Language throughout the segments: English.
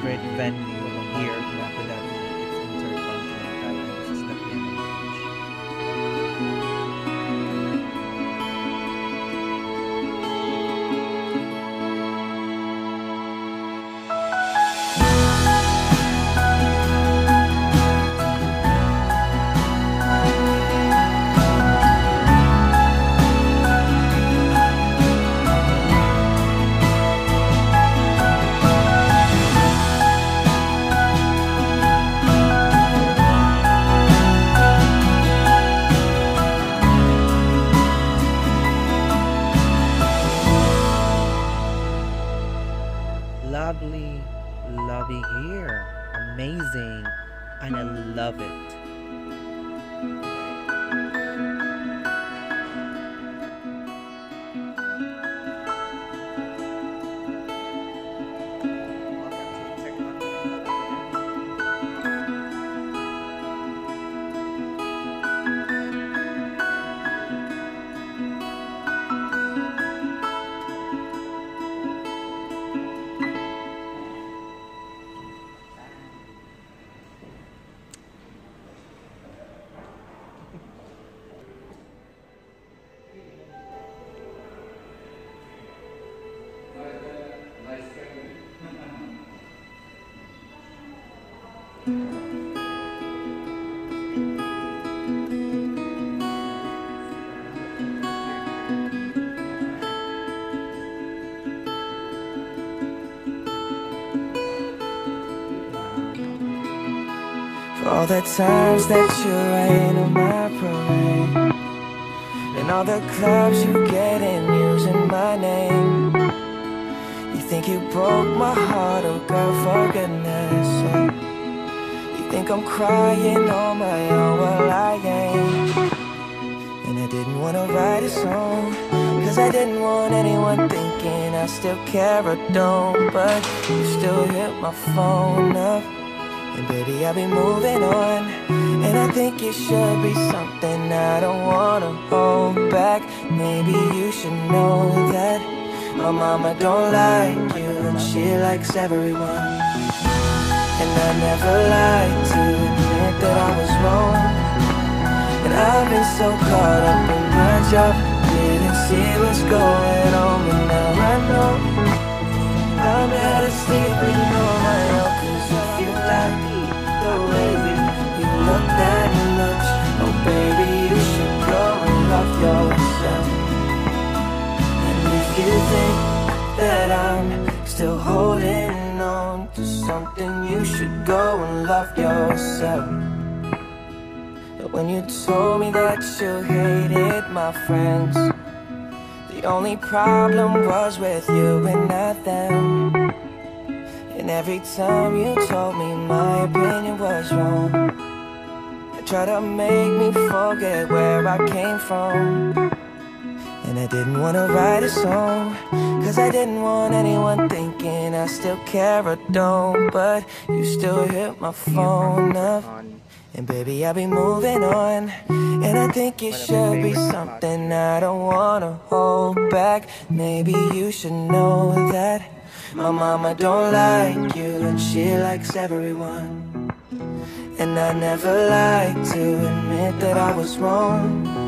Great venue. all the times that you rain on my parade And all the clubs you get in using my name You think you broke my heart, oh God, for goodness sake think I'm crying on my own, well I ain't. And I didn't wanna write a song Cause I didn't want anyone thinking I still care or don't. But you still hit my phone up and baby, I'll be moving on. And I think it should be something I don't wanna hold back. Maybe you should know that My mama don't like you and she likes everyone And I never like to admit that I was wrong. And I've been so caught up in my job Didn't see what's going on But now I know. I'm better sleeping on my own Cause if you like the way you look that much Oh baby, you should go and love yourself. And if you think that I'm still holding to something You should go and love yourself. But when you told me that you hated my friends The only problem was with you and not them. And every time you told me my opinion was wrong You tried to make me forget where I came from And I didn't want to write a song. Cause I didn't want anyone thinking I still care or don't. But you still hit my phone up. And baby, I'll be moving on. And I think it should be something I don't wanna hold back. Maybe you should know that My mama don't like you and she likes everyone. And I never like to admit that I was wrong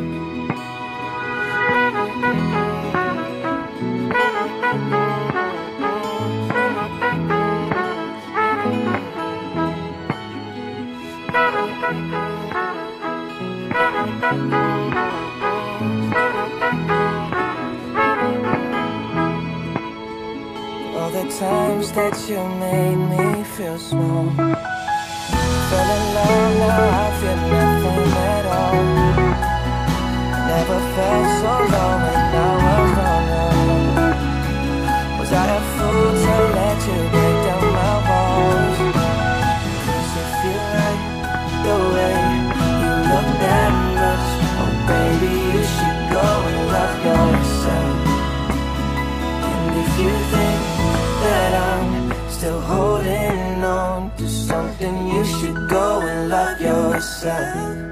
All the times that you made me feel small. Fell in love, now I feel nothing at all Never felt so low when I was wrong Was I a fool to let you break down my walls? Cause if you like the way you look that much. Oh baby, you should go and love yourself. And if you think that I'm still holding on to something You should go and love yourself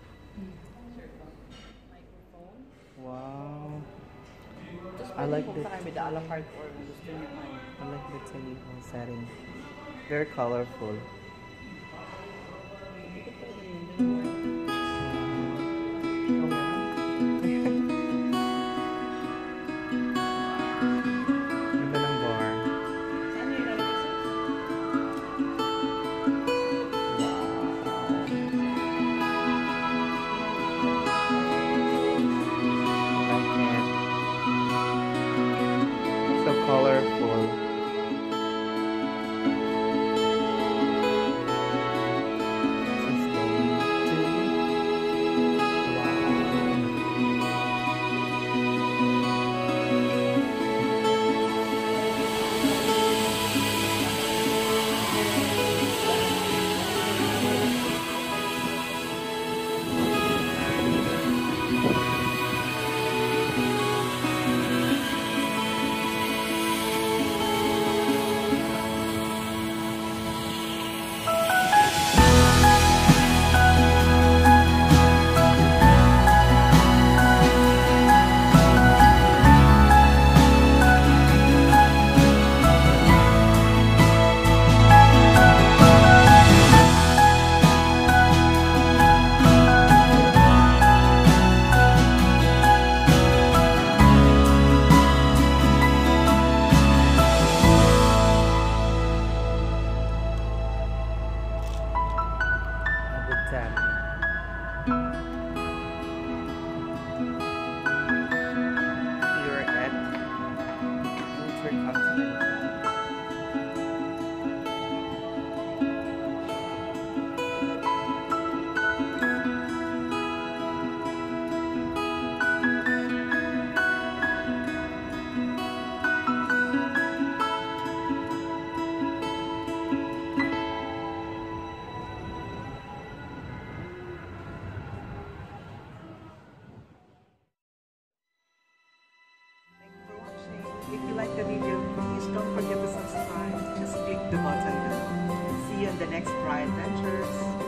I like the with the a la carte or gusto niyo. I like the table setting. Very colorful. Mm. Ganda in the next Bright Ventures.